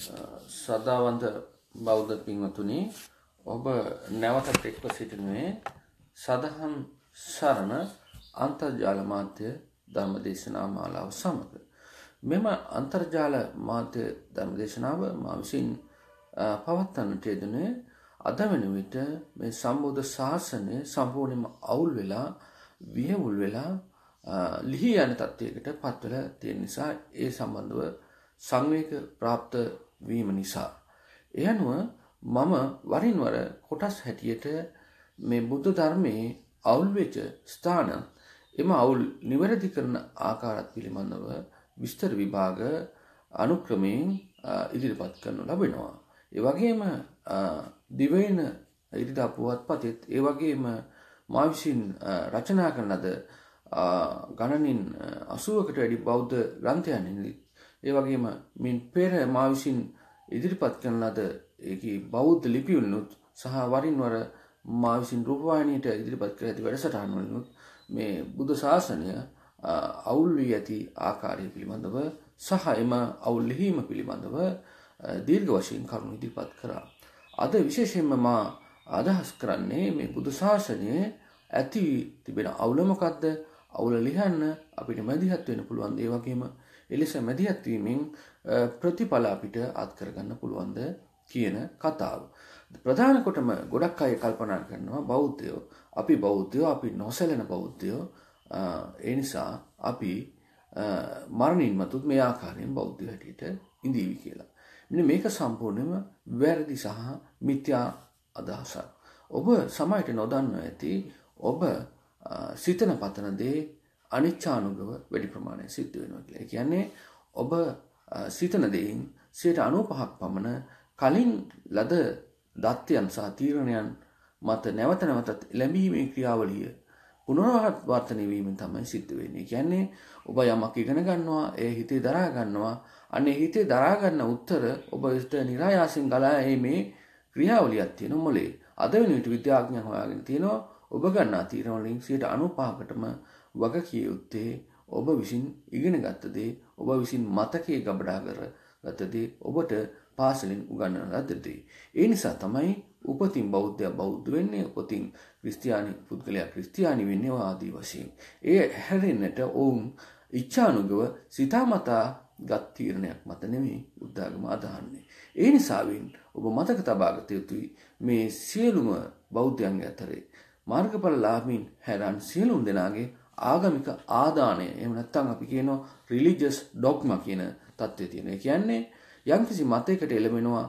සදාවන්ත බෞද්ධ පින්වතුනි ඔබ නැවතත් එක්ව සිටිනුවේ සදහම් සරණ අන්තර්ජාල මාධ්‍ය ධර්ම දේශනා මාලාව සමඟ. මෙම අන්තර්ජාල මාධ්‍ය ධර්ම දේශනාව මා විසින් පවත්වන්නට යෙදනේ අද වෙන විට මේ සම්බෝධ ශාසනය සම්පූර්ණයම අවුල් වෙලා වියවුල් වෙලා ලිහි යන තත්ත්වයකට පත්වල තියෙන නිසා ඒ සම්බන්ධව සංවේග ප්‍රාප්ත වීම නිසා. එය අනුව මම වරින්වර කොටස් හැටියට මේ බුද්ධ ධර්මයේ අවුල්වෙච්ච ස්ථාන එම අවුල් නිවැරදි කරන ආකාරත් පිළිබඳව විස්තර විභාග අනුක්‍රමයෙන් ඉදිරිපත් කරනු ලබෙනවා. ඒවගේම දිවයින ඉරිදා පුවත් පතෙත් ඒ වගේම මාවිසින් රචනා කරන ලද ගණනින් අසුවකට වැඩි බෞද්ධ ග්‍රන්ථයන් ඒ වගේම මින් පෙර මා විසින් ඉදිරිපත් කරන ලද ඒකී බෞද්ධ ලිපිවලුනුත් සහ වරින් වර මා විසින් රූපවාහිනියට ඉදිරිපත් කර ඇති වැඩසටහන් වලුනුත් මේ බුද්ධ ශාසනය අවුල් වී ඇති ආකාරය පිළිබඳව සහ එම අවුල් ලිහීම පිළිබඳව දීර්ඝ වශයෙන් කරුණු ඉදිරිපත් කරා. අද විශේෂයෙන්ම මා අදහස් කරන්නේ මේ බුදු ශාසනයේ ඇති තිබෙන අවුල මොකක්ද අවුල ලිහන්න අපිට මැදිහත් වෙන්න පුළුවන් ඒ වගේම එලෙස මැදිහත්වීමෙන් ප්‍රතිඵල අපිට අත් කරගන්න පුළුවන්ද කියන කතාව. ප්‍රධාන කොටම ගොඩක් අය කල්පනා කරනවා බෞද්ධයෝ අපි බෞද්ධයෝ අපි නොසැලෙන බෞද්ධයෝ ඒ නිසා අපි මරණින් මතුත් මේ ආකාරයෙන් බෞද්ධ හැටියට ඉඳීවි කියලා. මෙන්න මේක සම්පූර්ණයෙන්ම වැරදි සහ මිත්‍යා අදහසක්. ඔබ සමයට නොදන්න ඇති ඔබ සිතන පතන දේ අනිච්චානුගව වැඩි ප්‍රමාණය සිද්ධ වෙනවා කියලා. කියන්නේ ඔබ සිතන දෙයින් 95ක් පමණ කලින් ලද දත්යන් සහ තීරණයන් මත නැවත නැවතත් ලැබීමේ ක්‍රියාවලිය පුනරාවර්තනය වීමෙන් තමයි සිද්ධ වෙන්නේ. කියන්නේ ඔබ යමක් ඉගෙන ගන්නවා, ඒ හිතේ දරා ගන්නවා. අනේ හිතේ දරා ගන්න උත්තර ඔබ විට નિરાයාසෙන් ගලා එීමේ ක්‍රියාවලියක් තියෙනවා මොලේ. අද වෙන විට විද්‍යාඥයන් හොයාගෙන තියෙනවා ඔබ ගන්නා තීරණ වලින් 95%කටම වග කිය යුත්තේ ඔබ විසින් ඉගෙන ගත්ත දේ ඔබ විසින් මතකයේ ගබඩා කර ගත දේ ඔබට පාසලෙන් උගන්වන ලද දේ. ඒ නිසා තමයි උපතින් බෞද්ධයා බෞද්ධ වෙන්නේ උපතින් ක්‍රිස්තියානි පුද්ගලයා ක්‍රිස්තියානි වෙන්නේ ආදී වශයෙන්. ඒ හැරෙන්නට ඔවුන් ඉච්ඡානුගව සිතාමතා ගත් තීරණයක් මත නෙමෙයි උද්දාගම අදහන්නේ. ඒ නිසාවෙන් ඔබ මතක තබා ගත යුතුයි මේ සියලුම බෞද්ධයන්ගේ අතරේ මාර්ගඵල ලාභීන් හැරන් සියලුම දෙනාගේ ආගමික ආදානය එහෙම නැත්නම් අපි කියනවා රිලිජියස් ඩොග්මා කියන தත්ත්වය තියෙන. ඒ කියන්නේ යම්කිසි මතයකට එළඹෙනවා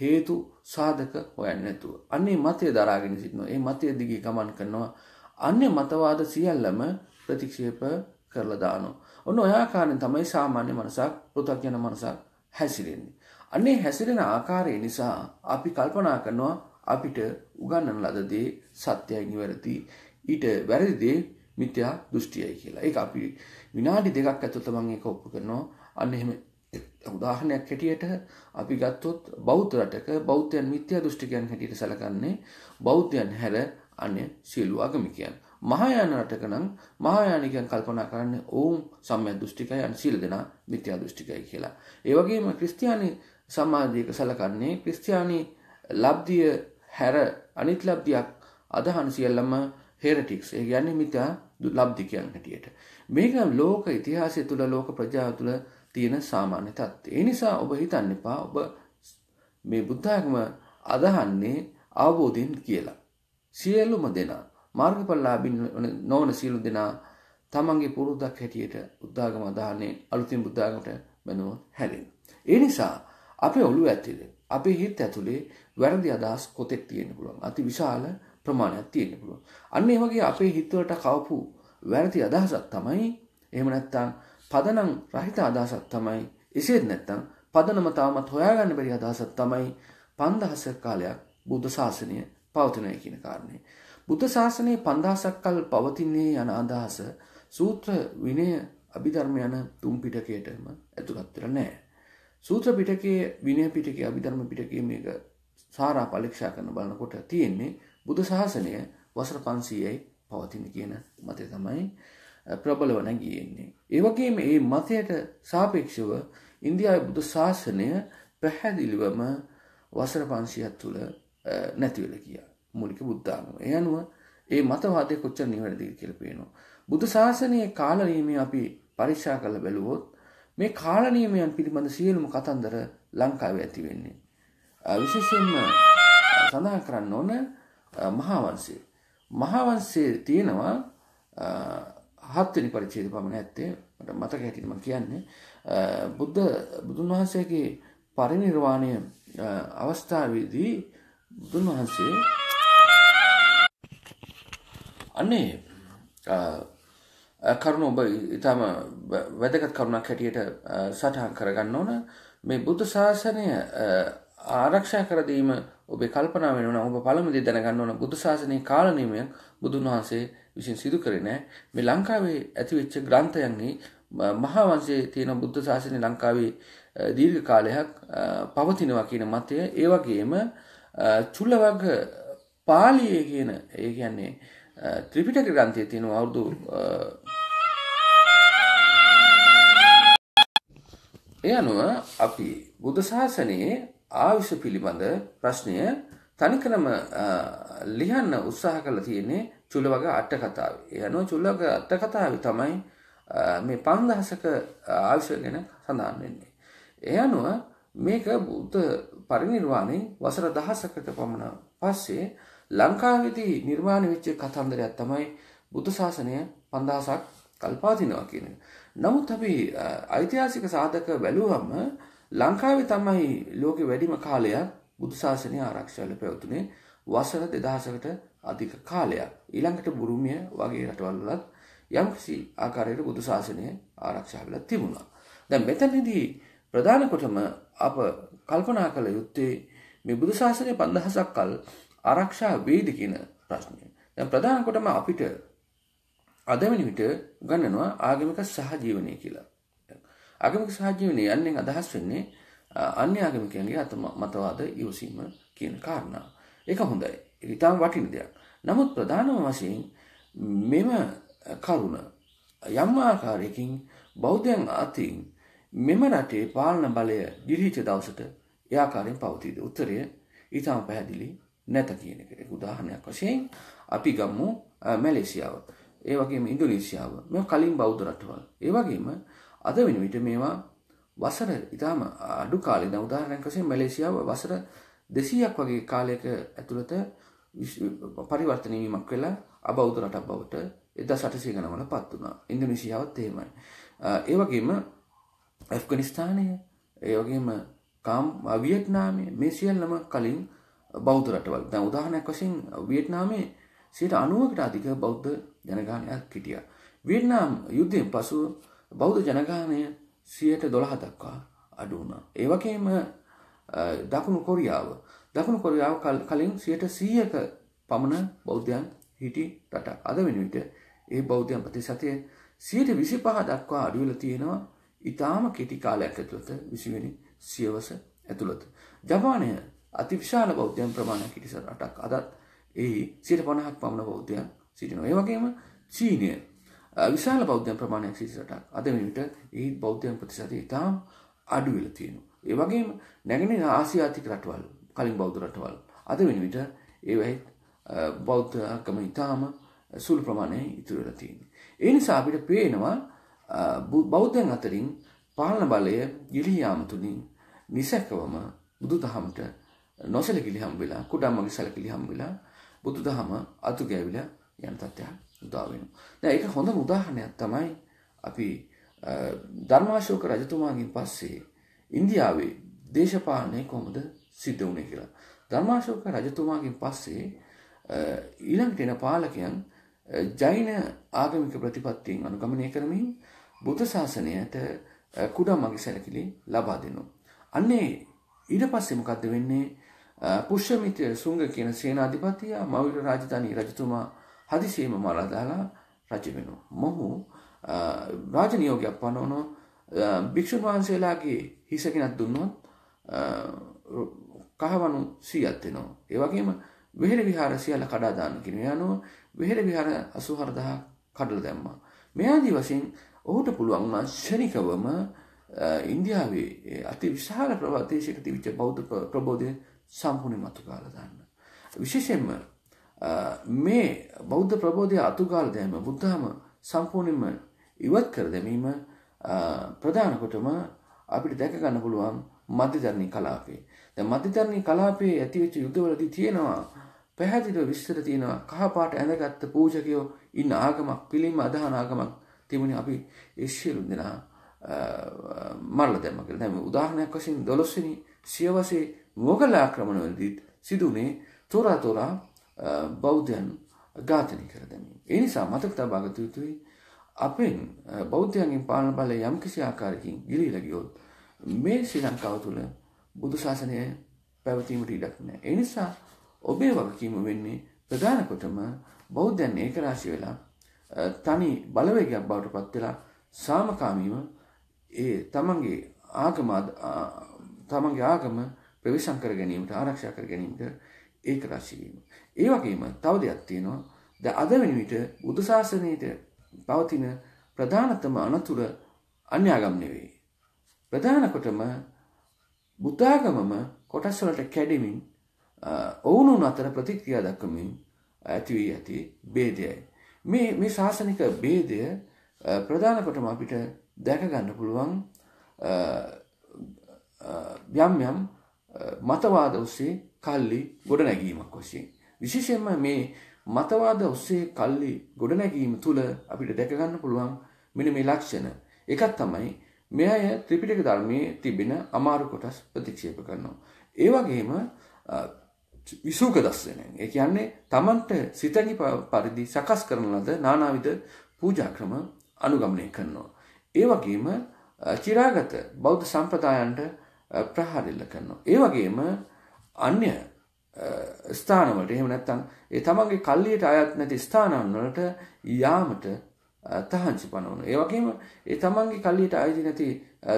හේතු සාධක හොයන්නේ නැතුව. අන්නේ මතය දරාගෙන සිටිනවා. ඒ මතය දිගේ ගමන් කරනවා. අන්නේ මතවාද සියල්ලම ප්‍රතික්ෂේප කරලා දානවා. ඔන්න ඔය ආකාරයෙන් තමයි සාමාන්‍ය මනසක් පෘථග්ජන මනසක් හැසිරෙන්නේ. අන්නේ හැසිරෙන ආකාරය නිසා අපි කල්පනා කරනවා අපිට උගන්වන ලද දේ සත්‍යයි නිවැරදි ඊට වැරදි දේ මිත්‍යා දෘෂ්ටියයි කියලා. ඒක අපි විනාඩි දෙකක් ඇතුළත මම ඒක ඔප්පු කරනවා. අන්න එහෙම උදාහරණයක් හැටියට අපි ගත්තොත් බෞද්ධ රටක බෞද්ධයන් මිත්‍යා දෘෂ්ටිකයන් හැටියට සැලකන්නේ බෞද්ධයන් හැර අන්‍ය සියලු ආගමිකයන්. මහායාන රටක නම් මහායානිකයන් කල්පනා කරන්නේ ඔවුන් සම්මිය දෘෂ්ටිකයි අන් සියලු දෙනා මිත්‍යා දෘෂ්ටිකයි කියලා. ඒ වගේම ක්‍රිස්තියානි සමාජයක සැලකන්නේ ක්‍රිස්තියානි ලබ්ධිය හැර අනිත් ලබ්ධියක් අදහන සියල්ලම හෙරටික්ස්. ඒ කියන්නේ මිත්‍යා ලබ්ධිකයන් හැටියට. මේක ලෝක ඉතිහාසය තුළ ලෝක ප්‍රජාව තුළ තියෙන සාමාන්‍ය තත්ත්වය. ඒ නිසා ඔබ හිතන්න එපා ඔබ මේ බුද්ධාගම අදහන්නේ අවබෝධයෙන් කියලා. සියලුම දෙනා මාර්ගඵලලාභින් නොවන සියලු දෙනා තමන්ගේ පුරුද්දක් හැටියට බුද්ධාගම අදහන්නේ අලුතින් බුද්ධාගමට බැනුවොත් හැරෙන. ඒ නිසා අපේ ඔළුව ඇතුලේ අපේ හිත ඇතුලේ වැරදි අදහස් කොතෙක් තියෙන්න පුළුවන්. අති විශාල ප්‍රමාණයක් තියෙන්න පුළුවන්. අන්න ඒ වගේ අපේ හිතවලට කවපු වැරදි අදහසක් තමයි එහෙම නැත්නම් පදනම් රහිත අදහසක් තමයි එසේත් නැත්නම් පදනම තාමත් හොයාගන්න බැරි අදහසක් තමයි 5000 කාලයක් බුද්ධ ශාසනය පවතිනයි කියන කාරණේ. බුද්ධ ශාසනයේ 5000ක් කල් පවතින්නේ යන අදහස සූත්‍ර විනය අභිධර්ම යන තුන් පිටකයටම ඇතුළත් වෙලා නැහැ. සූත්‍ර පිටකයේ විනය පිටකයේ අභිධර්ම පිටකයේ මේක සාරා පරීක්ෂා කරන බලනකොට තියෙන්නේ බුදු ශාසනය වසර 500යි පවතින කියන මතය තමයි ප්‍රබලව නැගියෙන්නේ. ඒ වගේම මේ මතයට සාපේක්ෂව ඉන්දියාවේ බුදු ශාසනය පැහැදිලිවම වසර 500ක් තුල නැති වෙලා ගියා. මූලික බුද්ධාගම. ඒ අනුව ඒ මතවාදය කොච්චර නිවැරදිද කියලා පේනවා. බුදු ශාසනයේ කාල නියමය අපි පරීක්ෂා කරලා බැලුවොත් මේ කාල නියමයන් පිළිබඳ සියලුම කතන්දර ලංකාවේ ඇති වෙන්නේ. විශේෂයෙන්ම සඳහන් කරන්න ඕන මහා වංශය. මහා වංශයේ තියෙනවා හත්වෙනි පරිච්ඡේදය පමණ ඇත්තේ මට මතක හැටියට මම කියන්නේ බුද්ධ බුදුන් වහන්සේගේ පරිනිර්වාණය අවස්ථාවේදී බුදුන් වහන්සේ අන්නේ කරුණ ඔබ ඉතාම වැදගත් කරුණක් හැටියට සටහන් කරගන්න ඕන මේ බුද්ධ ශාසනය ආරක්ෂා කරදීම ඔබේ කල්පනා වෙනවා ඔබ පළමුදේ දැනගන්න ඕන බුදු ශාසනයේ කාල නියමයක් බුදුන් වහන්සේ විසින් සිදු කරේ නැහැ. මේ ලංකාවේ ඇතිවෙච්ච ග්‍රන්ථයන්හි මහා වංශයේ තියෙන බුද්ධ ශාසනය ලංකාවේ දීර්ඝ කාලයක් පවතිනවා කියන මතය ඒ වගේම චුල්ලවග්ග පාලියේ කියන ඒ කියන්නේ ත්‍රිපිටක ග්‍රන්ථයේ තියෙන අවුරුදු ඒ අනුව අපි බුද්ධ ශාසනයේ ආයුෂ පිළිබඳ ප්‍රශ්නය තනිකරම ලියන්න උත්සාහ කරලා තියෙන්නේ චුල්ලවග අට කතාවේ. ඒ අනුව චුල්ලවග අට කතාවේ තමයි මේ 5000ක ආයුෂ ගැන සඳහන් වෙන්නේ. ඒ අනුව මේක බුද්ධ පරිනිර්වාණයෙන් වසර දහසකට පමණ පස්සේ ලංකාවේදී නිර්මාණය වෙච්ච කතන්දරයක් තමයි බුද්ධ ශාසනය 5000ක් කල්පාතිනවා කියන එක. නමුත් අපි ඓතිහාසික සාධක බැලුවම ලංකාවේ තමයි ලෝකෙ වැඩිම කාලයක් බුදු ශාසනය ආරක්ෂා වෙලා පැවතුනේ වසර 2000කට අධික කාලයක්. ඊළඟට බුරුමිය වගේ රටවල් වලත් යම්කිසි ආකාරයකට බුදු ශාසනය ආරක්ෂා වෙලා තිබුණා. දැන් මෙතනදී ප්‍රධාන කොටම අප කල්පනා කළ යුත්තේ මේ බුදු ශාසනය 5000ක් කල් ආරක්ෂා වේද කියන ප්‍රශ්නය. දැන් ප්‍රධාන කොටම අපිට අද වෙන විට ගන්නනවා ආගමික සහජීවනය කියලා. ආගමික සහජීවනය යන්නේ අදහස් වෙන්නේ අන්‍ය ආගමිකයන්ගේ අත මතවාද ඉවසීම කියන කාරණා. ඒක හොඳයි. ඒක ඉතාම වටින දෙයක්. නමුත් ප්‍රධානම වශයෙන් මෙම කරුණ යම් ආකාරයකින් බෞද්ධයන් අතින් මෙම රටේ පාලන බලය දිලිහිච්ච දවසට ඒ ආකාරයෙන් පවතීද? උත්තරය ඊටම පැහැදිලි නැත කියන එක. උදාහරණයක් වශයෙන් අපි ගමු මැලේසියාව. ඒ වගේම ඉන්දුනීසියාව. මේ කලින් බෞද්ධ රටවල්. ඒ වගේම අද වෙන විට මේවා වසර ඉතාම අඩු කාලේ දැන් උදාහරණයක් වශයෙන් මැලේසියාව වසර 200ක් වගේ කාලයක ඇතුළත පරිවර්තනය වීමක් වෙලා අබෞද්ධ රටක් බවට 1800 ගණන්වල පත් වුණා. ඉන්දුනීසියාවත් එහෙමයි. ඒ වගේම ඇෆ්ගනිස්තානය, ඒ වගේම කාම් වියට්නාමය මේ සියල්ලම කලින් බෞද්ධ රටවල්. දැන් උදාහරණයක් වශයෙන් වියට්නාමයේ 90කට අධික බෞද්ධ ජනගහනයක් හිටියා. වියට්නාම් යුද්ධයෙන් පසු බෞද්ධ ජනගහනය 112 දක්වා අඩු වුණා. ඒ වගේම දකුණු කොරියාව දකුණු කොරියාව කලින් 100ක පමණ බෞද්ධයන් හිටි රටක්. අද වෙන විට ඒ බෞද්ධයන් ප්‍රතිශතය 125 දක්වා අඩු වෙලා තියෙනවා. ඊටාම කෙටි කාලයක් ඇතුළත 20 වෙනි සියවස ඇතුළත. ජපානය අතිවිශාල බෞද්ධයන් ප්‍රමාණයක් හිටි රටක්. අදත් ඒ 150ක් පමණ බෞද්ධයන් සිටිනවා. ඒ වගේම චීනය විශාල බෞද්ධයන් ප්‍රමාණයක් සිටි රටක්. අද වෙන විට ඒ බෞද්ධයන් ප්‍රතිශතය ඉතාම අඩු වෙලා තියෙනවා. ඒ වගේම නැගෙනහිර ආසියාතික රටවල් කලින් බෞද්ධ රටවල් අද වෙන විට ඒවයි බෞද්ධ ආගම ඉතාම සුළු ප්‍රමාණය ඉතුරු වෙලා තියෙන්නේ. ඒ නිසා අපිට පේනවා බෞද්ධයන් අතරින් පාලන බලය ගිලී යාම තුලින් නිසකවම බුදුදහමට නොසලකිලි හම් වෙලා කුඩම්මගේ සලකිලි හම් වෙලා බුදුදහම අතු ගෑවිලා යන තත්ත්වයක් උදා වෙනවා. දැන් ඒක හොඳම උදාහරණයක් තමයි අපි ධර්මාශෝක රජතුමාගෙන් පස්සේ ඉන්දියාවේ දේශපාලනය කොහොමද සිද්ධ වුණේ කියලා. ධර්මාශෝක රජතුමාගෙන් පස්සේ ඊළඟට එන පාලකයන් ජෛන ආගමික ප්‍රතිපත්තීන් අනුගමනය කරමින් බුද්ධ ශාසනයට කුඩා මගේ සැලකිලි ලබා දෙනවා. අන්නේ ඊට පස්සේ මොකද්ද වෙන්නේ? පුෂ්‍යමිත්‍ර සුංග කියන සේනාධිපතියා මෞර්ය රාජධානී රජතුමා හදිසියෙම මරලා දාලා රජ වෙනවා. මොහු රාජනියෝගයක් පනවනවා භික්ෂුන් වහන්සේලාගේ හිසගෙනත් දුන්නොත් කහවණු 100ක් වෙනවා. ඒ වගේම වෙහෙර විහාර සියල්ල කඩා දාන්න කියන යනුව වෙහෙර විහාර 84000 කඩලා දැම්මා. මේ ආදි වශයෙන් ඔහුට පුළුවන් වුණා ශනිකවම ඉන්දියාවේ අති විශාල ප්‍රවදේශයක තිවිච්ච බෞද්ධ ප්‍රබෝධය සම්පූර්ණ මතු කාලා දාන්න. විශේෂයෙන්ම මේ බෞද්ධ ප්‍රබෝධය අතුගාල දෑම බුද්ධහම සම්පූර්ණයෙන්ම ඉවත් කර දැමීම ප්‍රධානකොටම අපිට දැක ගන්න පුළුවන් මධ්‍යධර්ණී කලාපේ. දැන් මධ්‍යධර්ණී කලාපේ ඇතිවෙච්ච යුද්ධවලදී තියෙනවා පැහැදිලිව විස්තර තියෙනවා කහපාට ඇඳගත්ත පූජකයෝ ඉන්න ආගමක් පිළිම අදහන ආගමක් තිබුණේ අපි ඒ සියලු දෙනා මරලා දැම්ම කියලා. දැන් උදාහරණයක් වශයෙන් 12 වෙනි සියවසේ මොගල ආක්‍රමණවලදී සිදුනේ තෝරා තෝරා බෞද්ධයන් ඝාතනය කර දැමීම. ඒ නිසා මතක තබා ගත යුතුයි අපෙන් බෞද්ධයන්ගෙන් පාලන බලය යම් කිසි ආකාරයකින් ගිලිහිලා ගියොත් මේ ශ්‍රී ලංකාව තුළ බුදු ශාසනය පැවතීමට ඉඩක් නැහැ. ඒ නිසා ඔබේ වගකීම වෙන්නේ ප්‍රධාන කොටම බෞද්ධයන් ඒකරාශී වෙලා තනි බලවේගයක් බවට පත් වෙලා සාමකාමීව ඒ තමන්ගේ ආගම තමන්ගේ ආගම ප්‍රවේශම් කර ගැනීමට ආරක්ෂා කර ගැනීමට ඒක රාශී වීම. ඒ වගේම තව දෙයක් තියෙනවා. ද අද වෙන විට බුදු ශාසනයේ පවතින ප්‍රධානතම අනතුර අන්‍යාගම් නෙවෙයි. ප්‍රධාන කොටම බුද්ධාගමම කොටස් වලට කැඩෙමින් ඔවුනුන් අතර ප්‍රතික්‍රියා දක්වමින් ඇති වී ඇති ભેදයයි. මේ මේ ශාසනික ભેදය ප්‍රධාන කොටම අපිට දැක ගන්න පුළුවන් යම් යම් මතවාද ඔස්සේ කල්ලි ගොඩනැගීමක් වශයෙන්. විශේෂයෙන්ම මේ මතවාද ඔස්සේ කල්ලි ගොඩනැගීම තුළ අපිට දැක ගන්න පුළුවන් මෙන්න මේ ලක්ෂණ. එකක් තමයි මේ අය ත්‍රිපිටක ධර්මයේ තිබෙන අමාරු කොටස් ප්‍රතික්ෂේප කරනවා. ඒ වගේම විසූක දස්සනයෙන්. ඒ කියන්නේ Tamanට සිතගි පරිදි සකස් කරන ලද නානාවිද පූජා ක්‍රම අනුගමනය කරනවා. ඒ වගේම චිරාගත බෞද්ධ සම්ප්‍රදායන්ට ප්‍රහාර එල්ල කරනවා. ඒ වගේම අන්‍ය ස්ථානවලට එහෙම නැත්නම් ඒ තමන්ගේ කල්ලියට අයත් නැති ස්ථානන් වලට යාමට තහංචි පනවන. ඒ වගේම ඒ තමන්ගේ කල්ලියට අයිති නැති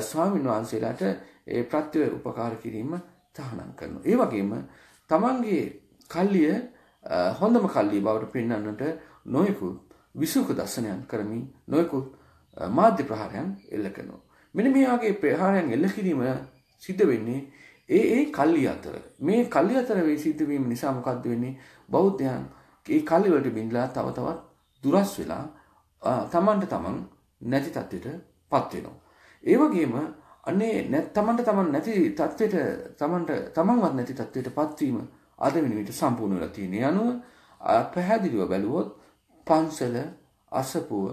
ස්වාමීන් වහන්සේලාට ඒ ප්‍රත්‍ය උපකාර කිරීම තහනම් කරනවා. ඒ වගේම තමන්ගේ කල්ලිය හොඳම කල්ලිය බවට පෙන්වන්නට නොයෙකුත් විසුක දර්ශනයන් කරමින් නොයෙකුත් මාධ්‍ය ප්‍රහාරයන් එල්ල කරනවා. මෙන්න මේ වගේ ප්‍රහාරයන් එල්ල කිරීම සිද්ධ වෙන්නේ ඒ ඒ කල්ලි අතර. මේ කල්ලි අතර වේ සිද්ධ වීම නිසා මොකද්ද වෙන්නේ? බෞද්ධයන් ඒ කල්ලි වලට බිඳලා තව තවත් දුරස් වෙලා තමන්ට තමන් නැති තත්ත්වයට පත් වෙනවා. ඒ වගේම අනේ නැත් තමන්ට තමන් නැති තත්ත්වයට තමන්ට තමන්වත් නැති තත්ත්වයට පත්වීම අද වෙන විට සම්පූර්ණ වෙලා තියෙන. යනුව පැහැදිලිව බැලුවොත් පන්සල අසපුව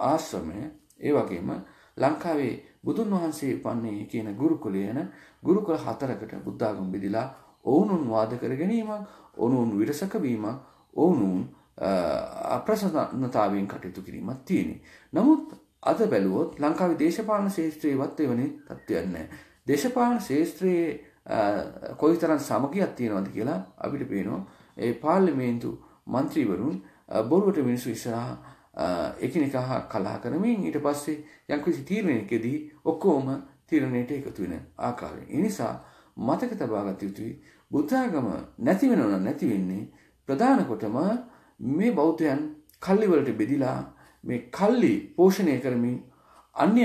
ආශ්‍රමය ඒ වගේම ලංකාවේ බුදුන් වහන්සේ පන්නේ කියන ගුරුකුලයන ගුරුකුල හතරකට බුද්ධාගම බෙදිලා ඔවුනුන් වාද කර ගැනීමක් ඔවුනුන් විරසක වීමක් ඔවුනුන් අප්‍රසන්නතාවයෙන් කටයුතු කිරීමක් තියෙන්නේ. නමුත් අද බැලුවොත් ලංකාවේ දේශපාලන ශාස්ත්‍රයේ වත් එවැනි තත්ත්වයක් නැහැ. දේශපාලන ශාස්ත්‍රයේ කොයිතරම් සමගියක් තියෙනවද කියලා අපිට පේනවා. ඒ පාර්ලිමේන්තු මන්ත්‍රීවරුන් බොරුවට මිනිස්සු ඉස්සරහා එකිනෙකා කලා කරමින් ඊට පස්සේ යම්කිසි තීරණයකදී ඔක්කොම තීරණයට එකතු වෙන ආකාරය. ඒ නිසා මතක තබා ගත යුතුයි බුද්ධාගම නැති වෙනව නැති වෙන්නේ ප්‍රධාන කොටම මේ බෞද්ධයන් කල්ලි වලට බෙදිලා මේ කල්ලි පෝෂණය කරමින් අන්‍ය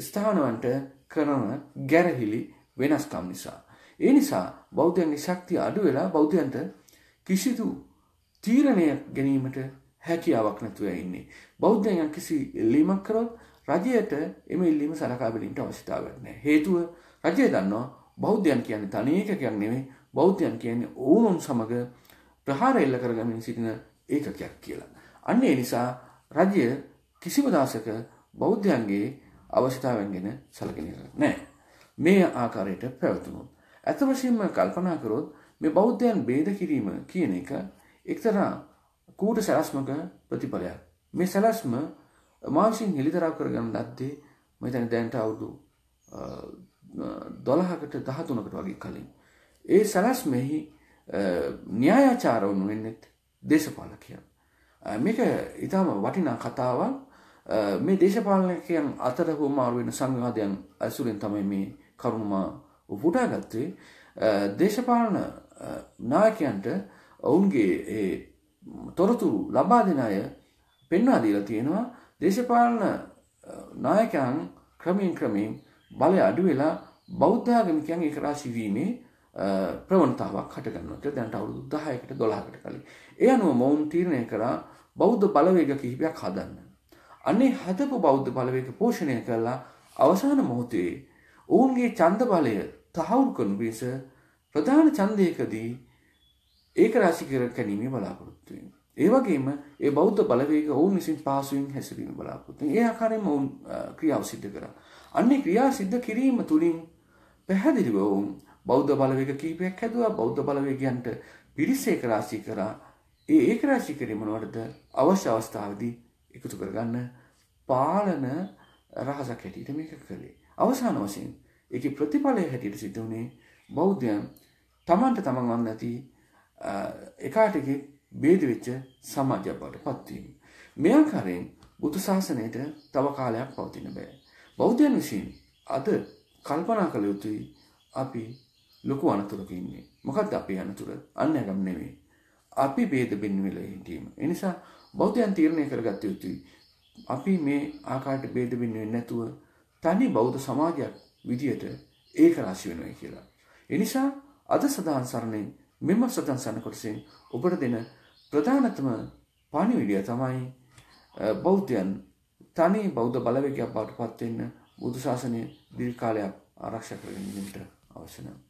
ස්ථානවන්ට කරන ගැරහිලි වෙනස්කම් නිසා. ඒ නිසා බෞද්ධයන්ගේ ශක්තිය අඩු වෙලා බෞද්ධයන්ට කිසිදු තීරණයක් ගැනීමට හැකියාවක් නැතුව ඉන්නේ. බෞද්ධයන් කිසි ඉල්ලීමක් කරොත් රජයට එම ඉල්ලීම සලකා බැලීමට අවශ්‍යතාවයක් නැහැ. හේතුව රජය දන්නවා බෞද්ධයන් කියන්නේ තනි එකකයක් නෙවෙයි. බෞද්ධයන් කියන්නේ ඕනොන් සමග ප්‍රහාර එල්ල කරගමින් සිටින ඒකකයක් කියලා. අන්න ඒ නිසා රජය කිසිම දාසක බෞද්ධයන්ගේ අවශ්‍යතාවයන් ගැන සැලකෙන නැහැ. මේ ආකාරයට පැවතුනොත්. ඇත්ත වශයෙන්ම කල්පනා කරොත් මේ බෞද්ධයන් ભેද කිරීම කියන එක එක්තරා කූට සැලස්මක ප්‍රතිඵලයක්. මේ සැලස්ම මා විසින් හෙළිදරව් කරගන්න ලද්දේ මම හිතන්නේ දැනට අවුරුදු 12කට 13කට වගේ කලින්. ඒ සැලස්මෙහි න්‍යායාචාරවුන් වෙන්නේ දේශපාලකයන්. මේක ඊටම වටිනා කතාවක්. මේ දේශපාලකයන් අතර හුමාරු වෙන සංවාදයන් ඇසුරෙන් තමයි මේ කරුණ මා උපුටාගත්තේ. දේශපාලන නායකයන්ට ඔවුන්ගේ ඒ තොරතුරු ලබා දෙන අය පෙන්වා දීලා තියෙනවා දේශපාලන නායකයන් ක්‍රමයෙන් ක්‍රමයෙන් බලය අඩු වෙලා බෞද්ධ ආගමිකයන් ඒක රාශී වීමේ ප්‍රවණතාවක් හටගන්නවා කියලා දැනට අවුරුදු 10කට 12කට කලින්. ඒ අනුව මොවුන් තීරණය කරා බෞද්ධ බලවේග කිහිපයක් හදන්න. අන්නේ හදපු බෞද්ධ බලවේග පෝෂණය කළා අවසාන මොහොතේ ඔවුන්ගේ ඡන්ද බලය තහවුරු කරන පිණිස ප්‍රධාන ඡන්දයකදී ඒක රාශී කර ගැනීම බලාපොරොත්තු වෙනවා. ඒ වගේම ඒ බෞද්ධ බලවේග ඔවුන් විසින් පහසුවෙන් හැසිරීම බලාපොරොත්තු වෙනවා. ඒ ආකාරයෙන්ම ඔවුන් ක්‍රියාව සිදු කරා. අන්නේ ක්‍රියා සිද්ධ කිරීම තුලින් පැහැදිලිව ඔවුන් බෞද්ධ බලවේග කීපයක් හැදුවා. බෞද්ධ බලවේගයන්ට පිරිස ඒක රාශී කරා. ඒ ඒක රාශී කිරීම මොනවටද? අවශ්‍ය අවස්ථාවේදී එකතු කරගන්න පාලන රහසක් හැටියට මේක කළේ. අවසාන වශයෙන් ඒකේ ප්‍රතිඵලය හැටියට සිදු වුණේ බෞද්ධයන් තමන්ට තමන් වන්න නැති එකාට එකේ බේද වෙච්ච සමාජයක් බවට පත්වීම. මේ ආකාරයෙන් බුදු ශාසනයට තව කාලයක් පවතින බෑ. බෞද්ධයන් විසින් අද කල්පනා කළ යුතුයි අපි ලොකු අනතුරක ඉන්නේ. මොකක්ද අපේ අනතුර? අන්‍යගම් නෙවෙයි. අපි ભેද බින් වෙලා හිටීම. ඒ නිසා බෞද්ධයන් තීරණය කරගත්ත යුතුයි. අපි මේ ආකාරයට ભેද බින් වෙන්නේ නැතුව තනි බෞද්ධ සමාජයක් විදියට ඒක රාශි වෙනවා කියලා. ඒ නිසා අද සදාන් සරණෙන් මෙම සතන් සන කොටසෙන් ඔබට දෙන ප්‍රධානතම පණිවිඩය තමයි බෞද්ධයන් තනි බෞද්ධ බලවේගයක් බවට පත් වෙන්න බුදු ශාසනය දීර්ඝ කාලයක් ආරක්ෂා කරගෙන ඉන්නට අවශ්‍ය නැහැ.